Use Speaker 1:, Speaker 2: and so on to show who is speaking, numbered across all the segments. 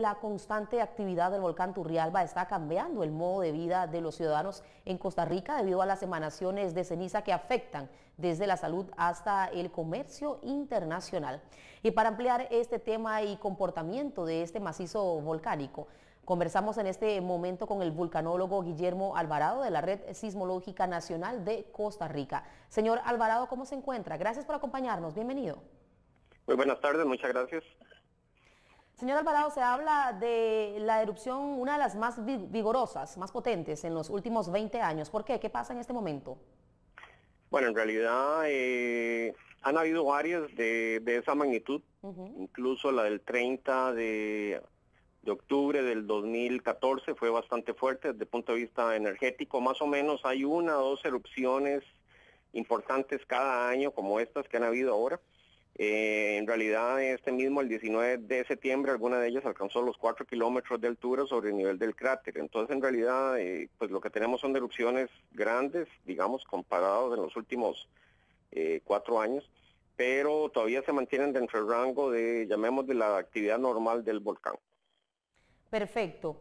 Speaker 1: La constante actividad del volcán Turrialba está cambiando el modo de vida de los ciudadanos en Costa Rica debido a las emanaciones de ceniza que afectan desde la salud hasta el comercio internacional. Y para ampliar este tema y comportamiento de este macizo volcánico, conversamos en este momento con el vulcanólogo Guillermo Alvarado de la Red Sismológica Nacional de Costa Rica. Señor Alvarado, ¿cómo se encuentra? Gracias por acompañarnos. Bienvenido.
Speaker 2: Muy buenas tardes, muchas gracias.
Speaker 1: Señor Alvarado, se habla de la erupción, una de las más vigorosas, más potentes en los últimos 20 años. ¿Por qué? ¿Qué pasa en este momento?
Speaker 2: Bueno, en realidad eh, han habido varias de, esa magnitud, incluso la del 30 de, de, octubre del 2014 fue bastante fuerte desde el punto de vista energético. Más o menos hay una o dos erupciones importantes cada año como estas que han habido ahora. Eh, en realidad, este mismo, el 19 de septiembre, alguna de ellas alcanzó los 4 kilómetros de altura sobre el nivel del cráter. Entonces, en realidad, eh, pues lo que tenemos son erupciones grandes, digamos, comparados en los últimos eh, cuatro años, pero todavía se mantienen dentro del rango de, llamemos, de la actividad normal del volcán.
Speaker 1: Perfecto.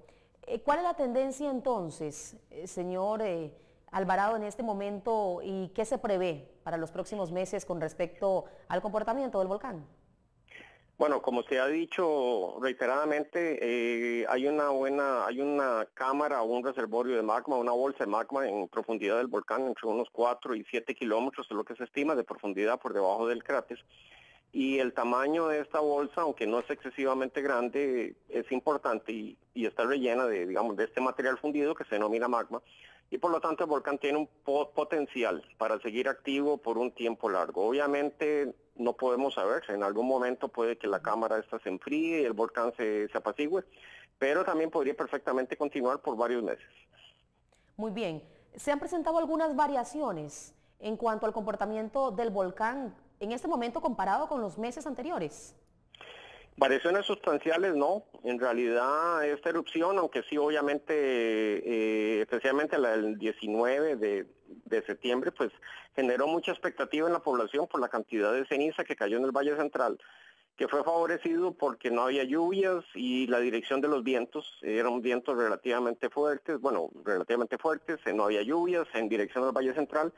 Speaker 1: ¿Cuál es la tendencia entonces, señor? Alvarado en este momento y qué se prevé para los próximos meses con respecto al comportamiento del volcán?
Speaker 2: Bueno, como se ha dicho reiteradamente, eh, hay una buena, hay una cámara un reservorio de magma, una bolsa de magma en profundidad del volcán entre unos 4 y 7 kilómetros, es lo que se estima de profundidad por debajo del cráter. Y el tamaño de esta bolsa, aunque no es excesivamente grande, es importante y, y está rellena de, digamos, de este material fundido que se denomina magma y por lo tanto el volcán tiene un potencial para seguir activo por un tiempo largo. Obviamente no podemos saber, en algún momento puede que la cámara esta se enfríe y el volcán se, se apacigüe, pero también podría perfectamente continuar por varios meses.
Speaker 1: Muy bien, se han presentado algunas variaciones en cuanto al comportamiento del volcán en este momento comparado con los meses anteriores.
Speaker 2: Variaciones sustanciales no, en realidad esta erupción, aunque sí obviamente, eh, especialmente la del 19 de, septiembre, pues generó mucha expectativa en la población por la cantidad de ceniza que cayó en el Valle Central, que fue favorecido porque no había lluvias y la dirección de los vientos, eran vientos relativamente fuertes, bueno, relativamente fuertes, no había lluvias en dirección del Valle Central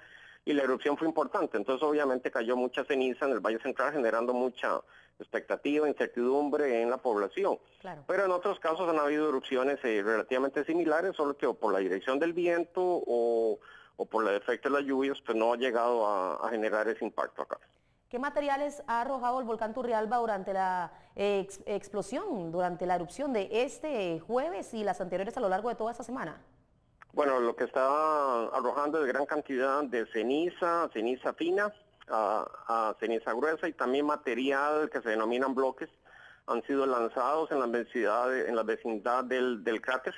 Speaker 2: y la erupción fue importante, entonces obviamente cayó mucha ceniza en el Valle Central generando mucha expectativa, incertidumbre en la población. Pero en otros casos han habido erupciones eh, relativamente similares, solo que por la dirección del viento o, por el efecto de las lluvias, pues no ha llegado a, generar ese impacto acá.
Speaker 1: ¿Qué materiales ha arrojado el volcán Turrialba durante la explosión, durante la erupción de este jueves y las anteriores a lo largo de toda esta semana?
Speaker 2: Bueno, lo que está arrojando es gran cantidad de ceniza, ceniza fina, a, ceniza gruesa y también material que se denominan bloques han sido lanzados en la vecindad, en la vecindad del, cráter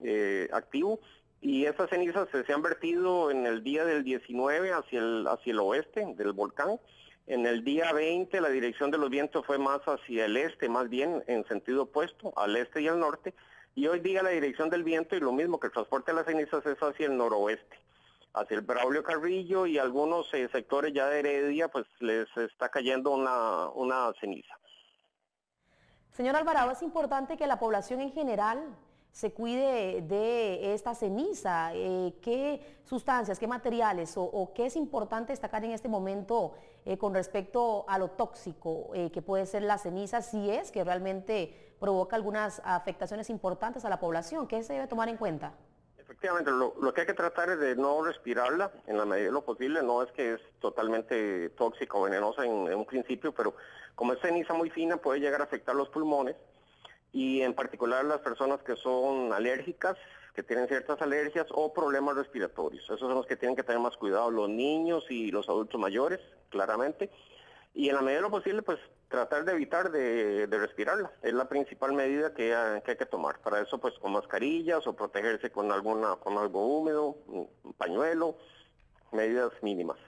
Speaker 2: eh, activo y esas cenizas se, han vertido en el día del 19 hacia el, hacia el oeste del volcán. En el día 20 la dirección de los vientos fue más hacia el este, más bien en sentido opuesto, al este y al norte. Y hoy día la dirección del viento y lo mismo que el transporte de las cenizas es hacia el noroeste hacia el Braulio Carrillo y algunos eh, sectores ya de Heredia, pues les está cayendo una, una ceniza.
Speaker 1: Señor Alvarado, es importante que la población en general se cuide de esta ceniza. Eh, ¿Qué sustancias, qué materiales o, qué es importante destacar en este momento eh, con respecto a lo tóxico que puede ser la ceniza si es que realmente provoca algunas afectaciones importantes a la población? ¿Qué se debe tomar en cuenta?
Speaker 2: Efectivamente, lo, que hay que tratar es de no respirarla en la medida de lo posible, no es que es totalmente tóxica o venenosa en, un principio, pero como es ceniza muy fina puede llegar a afectar los pulmones y en particular las personas que son alérgicas, que tienen ciertas alergias o problemas respiratorios. Esos son los que tienen que tener más cuidado, los niños y los adultos mayores, claramente. Y en la medida de lo posible, pues tratar de evitar de, respirarla. Es la principal medida que, hay que tomar. Para eso, pues con mascarillas o protegerse con, alguna, con algo húmedo, un pañuelo, medidas mínimas.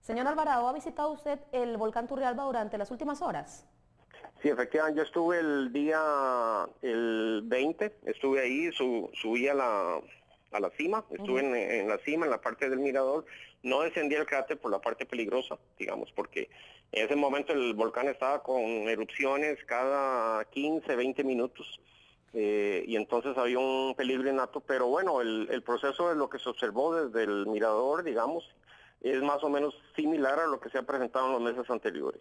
Speaker 1: Señor Alvarado, ¿ha visitado usted el volcán Turrialba durante las últimas horas?
Speaker 2: Sí, efectivamente, yo estuve el día el 20, estuve ahí, subí a la, a la cima, estuve en, la cima, en la parte del mirador, no descendí el cráter por la parte peligrosa, digamos, porque en ese momento el volcán estaba con erupciones cada 15, 20 minutos. Eh, y entonces había un peligro innato, pero bueno, el, el, proceso de lo que se observó desde el mirador, digamos, es más o menos similar a lo que se ha presentado en los meses anteriores.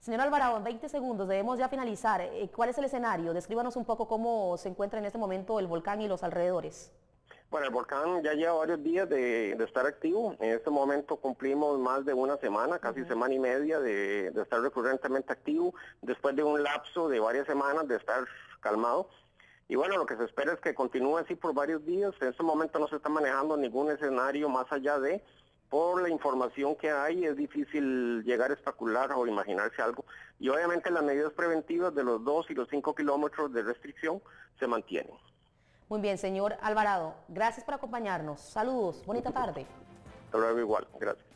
Speaker 1: Señor Alvarado, en 20 segundos debemos ya finalizar. Eh, ¿Cuál es el escenario? Descríbanos un poco cómo se encuentra en este momento el volcán y los alrededores.
Speaker 2: Bueno, el volcán ya lleva varios días de, estar activo. En este momento cumplimos más de una semana, casi semana y media de, estar recurrentemente activo, después de un lapso de varias semanas de estar calmado. Y bueno, lo que se espera es que continúe así por varios días. En este momento no se está manejando ningún escenario más allá de, por la información que hay, es difícil llegar a especular o imaginarse algo. Y obviamente las medidas preventivas de los 2 y los 5 kilómetros de restricción se mantienen.
Speaker 1: Muy bien, señor Alvarado, gracias por acompañarnos. Saludos, bonita tarde.
Speaker 2: Hasta luego igual, gracias.